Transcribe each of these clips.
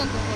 son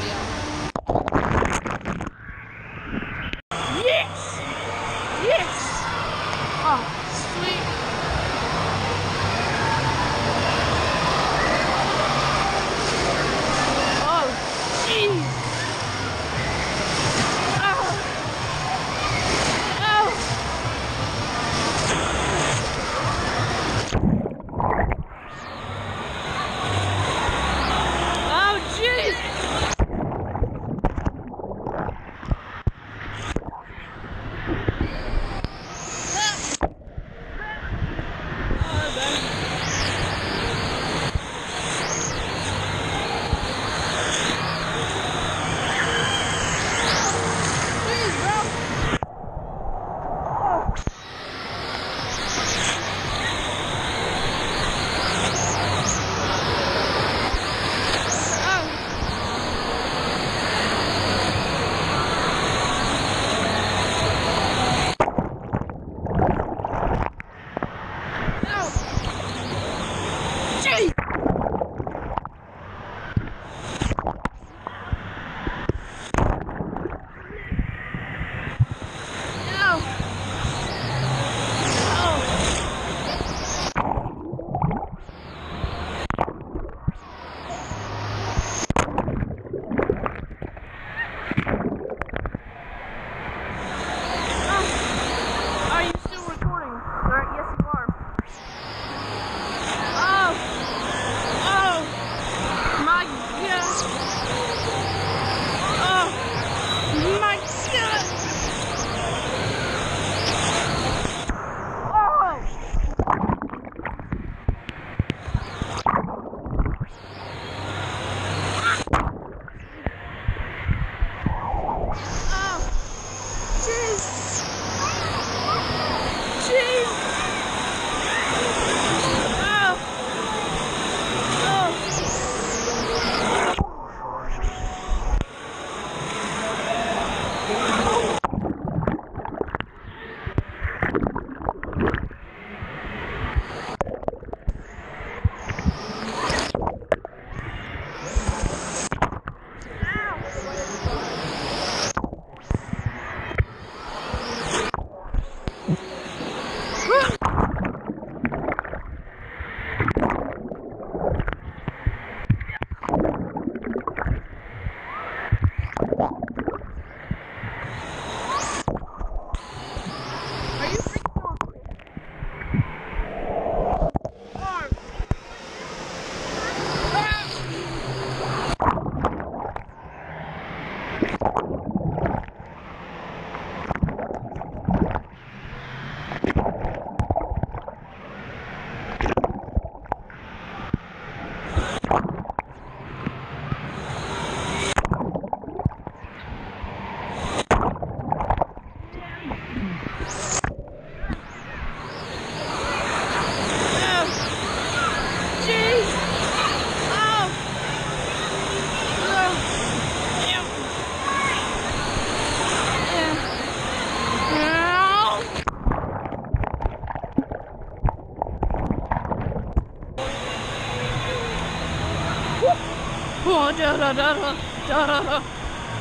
da da da da da da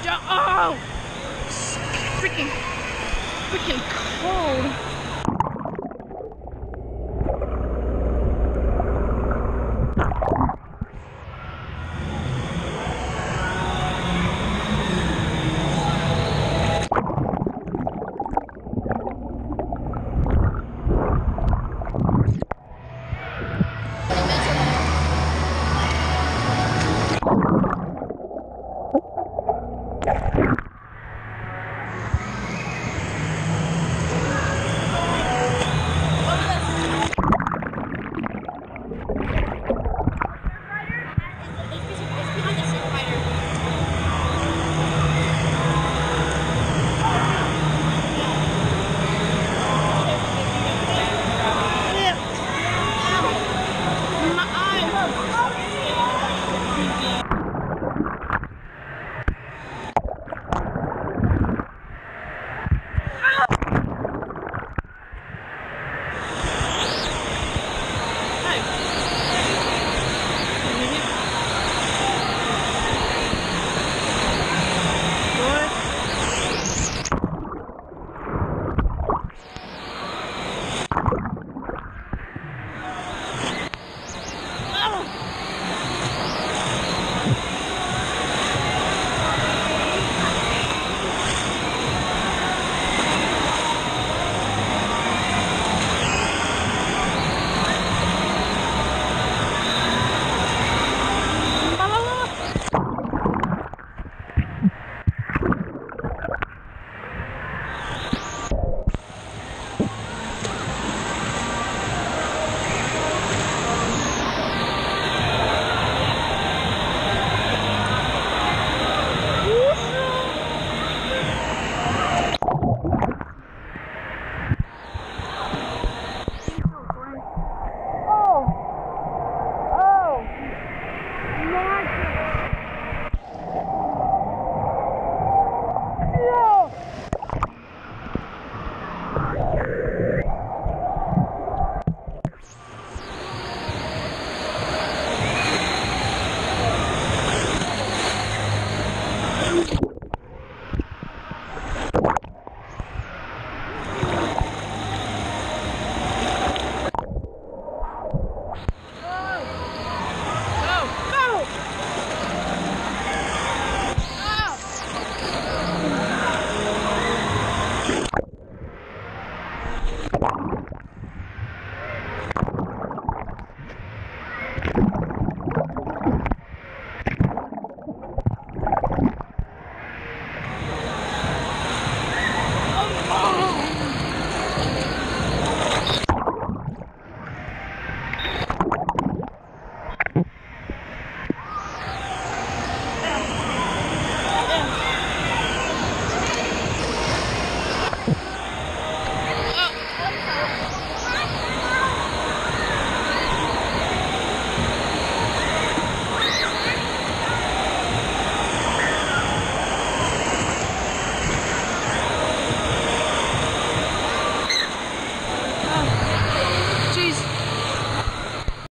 da. Oh, freaking, freaking cold.